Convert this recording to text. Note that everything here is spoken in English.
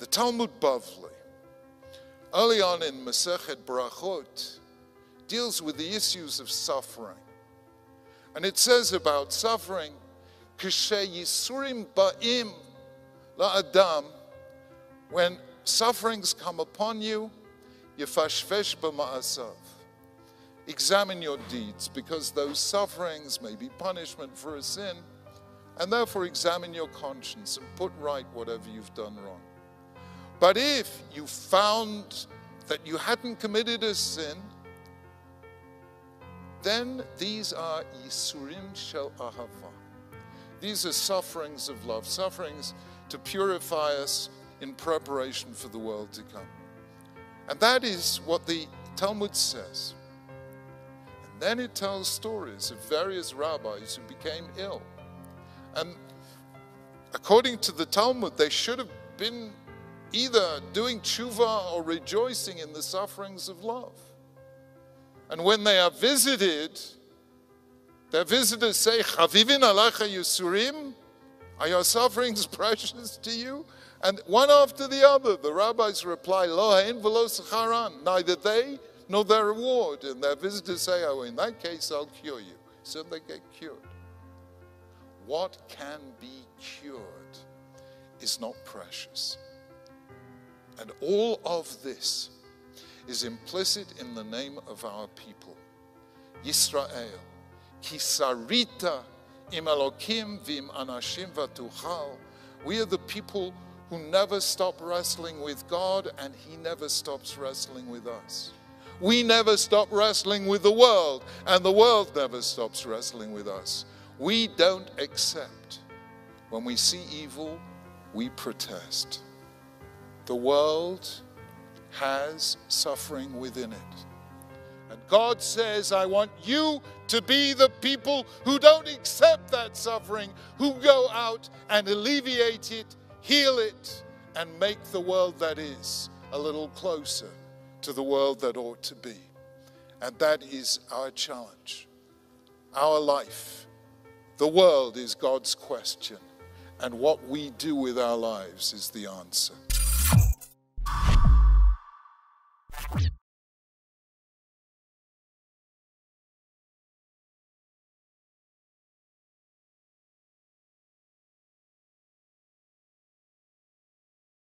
The Talmud Bavli, early on in Masechet Brachot, deals with the issues of suffering. And it says about suffering, Yisurim Ba'im La'adam, when sufferings come upon you, Yefashpesh B'ma'asav. Examine your deeds, because those sufferings may be punishment for a sin, and therefore examine your conscience and put right whatever you've done wrong. But if you found that you hadn't committed a sin, then these are Yisurim Shel Ahava. These are sufferings of love, sufferings to purify us in preparation for the world to come. And that is what the Talmud says. And then it tells stories of various rabbis who became ill. And according to the Talmud, they should have been either doing tshuva or rejoicing in the sufferings of love. And when they are visited, their visitors say, Chavivin alacha yusurim? Are your sufferings precious to you? And one after the other, the rabbis reply, Lo v'lo sacharan. Neither they nor their reward. And their visitors say, oh, in that case, I'll cure you. So they get cured. What can be cured is not precious. And all of this is implicit in the name of our people, Yisrael. Kisarita im vim anashim vatuchal. We are the people who never stop wrestling with God, and He never stops wrestling with us. We never stop wrestling with the world, and the world never stops wrestling with us. We don't accept. When we see evil, we protest. The world has suffering within it. And God says, I want you to be the people who don't accept that suffering, who go out and alleviate it, heal it, and make the world that is a little closer to the world that ought to be. And that is our challenge, our life. The world is God's question, and what we do with our lives is the answer. you